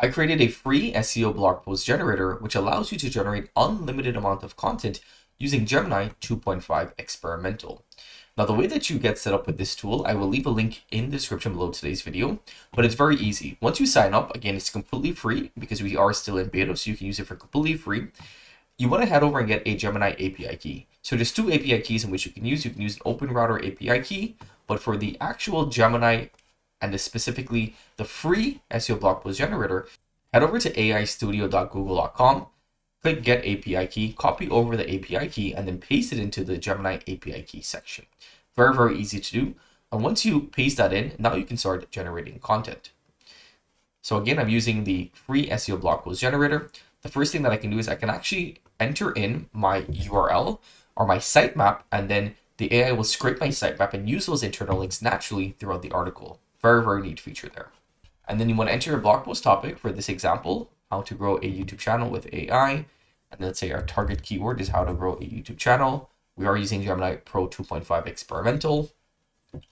I created a free SEO blog post generator which allows you to generate unlimited amount of content using Gemini 2.5 experimental. Now the way that you get set up with this tool, I will leave a link in the description below today's video, but it's very easy. Once you sign up, again, it's completely free because we are still in beta, so you can use it for completely free. You want to head over and get a Gemini API key. So there's two API keys in which you can use. You can use an Open Router API key, but for the actual Gemini and the specifically the free SEO blog post generator, head over to aistudio.google.com, click Get API Key, copy over the API key, and then paste it into the Gemini API key section. Very, very easy to do. And once you paste that in, now you can start generating content. So again, I'm using the free SEO blog post generator. The first thing that I can do is I can actually enter in my URL or my sitemap, and then the AI will scrape my sitemap and use those internal links naturally throughout the article. Very, very neat feature there. And then you want to enter a blog post topic for this example, how to grow a YouTube channel with AI. And let's say our target keyword is how to grow a YouTube channel. We are using Gemini Pro 2.5 experimental.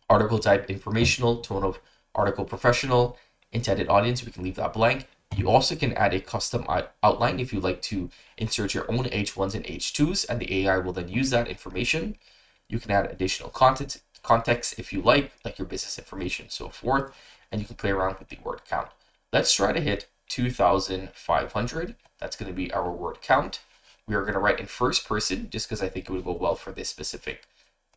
Article type informational, tone of article professional, intended audience, we can leave that blank. You also can add a custom outline if you like to insert your own H1s and H2s, and the AI will then use that information. You can add additional content context if you like, like your business information, so forth, and you can play around with the word count. Let's try to hit 2,500. That's going to be our word count. We are going to write in first person just because I think it would go well for this specific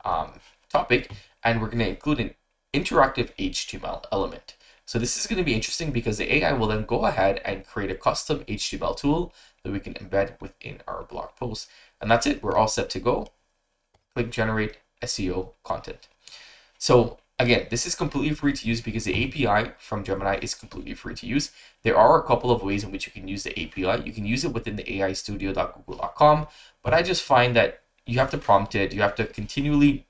um, topic. And we're going to include an interactive HTML element. So this is going to be interesting because the AI will then go ahead and create a custom HTML tool that we can embed within our blog post. And that's it. We're all set to go. Click generate SEO content. So again, this is completely free to use because the API from Gemini is completely free to use. There are a couple of ways in which you can use the API. You can use it within the aistudio.google.com, but I just find that you have to prompt it. You have to continually,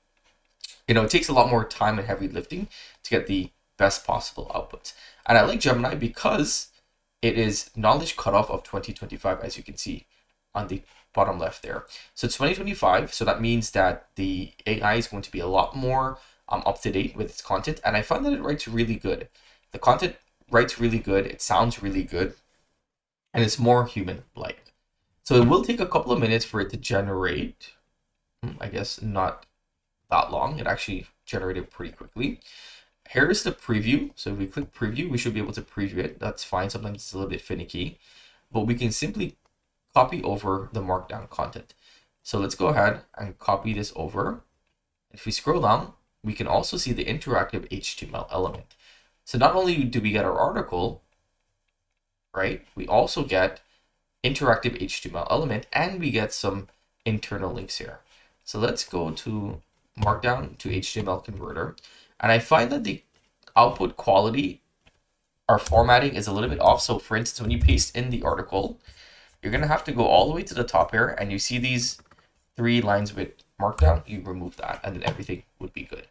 you know, it takes a lot more time and heavy lifting to get the best possible output. And I like Gemini because it is knowledge cutoff of 2025, as you can see on the bottom left there. So it's 2025, so that means that the AI is going to be a lot more um, up to date with its content. And I find that it writes really good. The content writes really good, it sounds really good, and it's more human-like. So it will take a couple of minutes for it to generate. Hmm, I guess not that long. It actually generated pretty quickly. Here is the preview. So if we click preview, we should be able to preview it. That's fine. Sometimes it's a little bit finicky, but we can simply copy over the markdown content. So let's go ahead and copy this over. If we scroll down, we can also see the interactive HTML element. So not only do we get our article, right, we also get interactive HTML element and we get some internal links here. So let's go to Markdown to HTML converter. And I find that the output quality, our formatting is a little bit off. So for instance, when you paste in the article, you're going to have to go all the way to the top here and you see these three lines with markdown, you remove that and then everything would be good.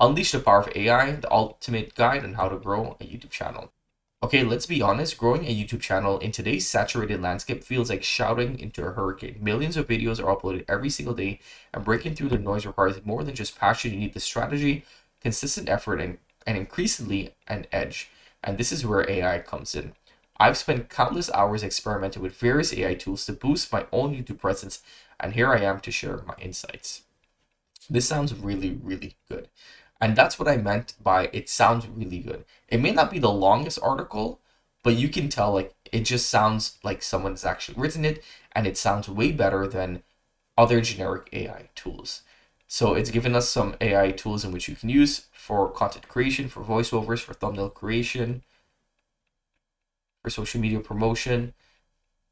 Unleash the power of AI, the ultimate guide on how to grow a YouTube channel. Okay, let's be honest, growing a YouTube channel in today's saturated landscape feels like shouting into a hurricane. Millions of videos are uploaded every single day, and breaking through the noise requires more than just passion. You need the strategy, consistent effort, and, and increasingly an edge. And this is where AI comes in. I've spent countless hours experimenting with various AI tools to boost my own YouTube presence, and here I am to share my insights. This sounds really, really good. And that's what I meant by it sounds really good. It may not be the longest article, but you can tell like it just sounds like someone's actually written it and it sounds way better than other generic AI tools. So it's given us some AI tools in which you can use for content creation, for voiceovers, for thumbnail creation, for social media promotion,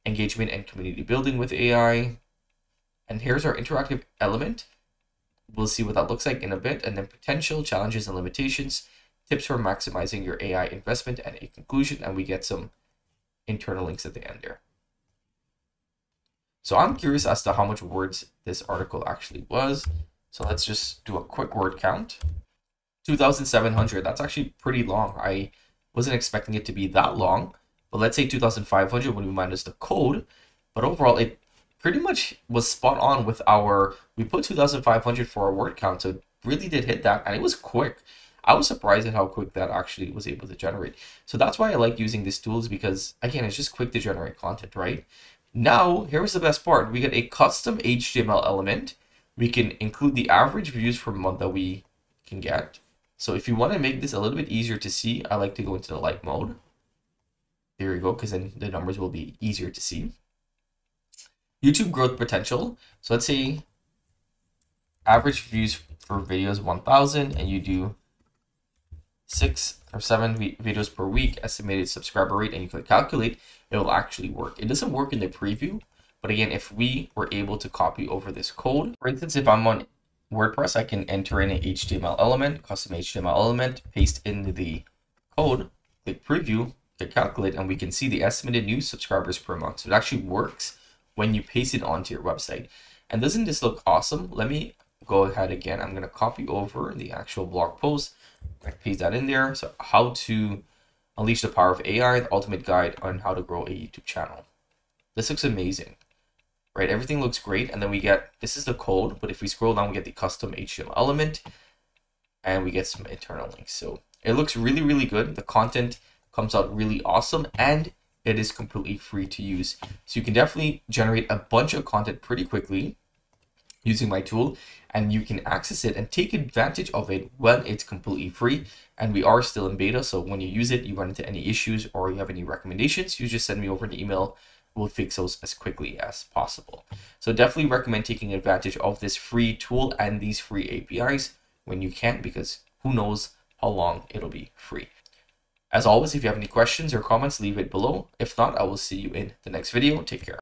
engagement and community building with AI. And here's our interactive element. We'll see what that looks like in a bit. And then potential challenges and limitations, tips for maximizing your AI investment and a conclusion. And we get some internal links at the end there. So I'm curious as to how much words this article actually was. So let's just do a quick word count. 2,700, that's actually pretty long. I wasn't expecting it to be that long, but let's say 2,500 when we minus the code. But overall, it pretty much was spot on with our, we put 2,500 for our word count, so it really did hit that, and it was quick. I was surprised at how quick that actually was able to generate. So that's why I like using these tools because again, it's just quick to generate content, right? Now, here's the best part. We get a custom HTML element. We can include the average views per month that we can get. So if you want to make this a little bit easier to see, I like to go into the light mode. There you go, because then the numbers will be easier to see. YouTube growth potential. So let's say average views for videos 1000 and you do six or seven videos per week estimated subscriber rate and you click calculate it will actually work it doesn't work in the preview but again if we were able to copy over this code for instance if i'm on wordpress i can enter in an html element custom html element paste in the code click preview click calculate and we can see the estimated new subscribers per month so it actually works when you paste it onto your website and doesn't this look awesome let me go ahead again. I'm going to copy over the actual blog post. I paste that in there. So how to unleash the power of AI, the ultimate guide on how to grow a YouTube channel. This looks amazing, right? Everything looks great. And then we get, this is the code, but if we scroll down, we get the custom HTML element and we get some internal links. So it looks really, really good. The content comes out really awesome and it is completely free to use. So you can definitely generate a bunch of content pretty quickly using my tool and you can access it and take advantage of it when it's completely free. And we are still in beta so when you use it you run into any issues or you have any recommendations you just send me over an email. We'll fix those as quickly as possible. So definitely recommend taking advantage of this free tool and these free apis when you can because who knows how long it'll be free as always if you have any questions or comments leave it below. If not i will see you in the next video. Take care